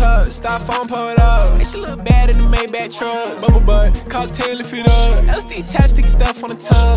cup, stop phone pull up. Make she look bad in the Maybach truck. Bubble butt, cost 10 feet up. LSD attached, stick stuff on the tongue.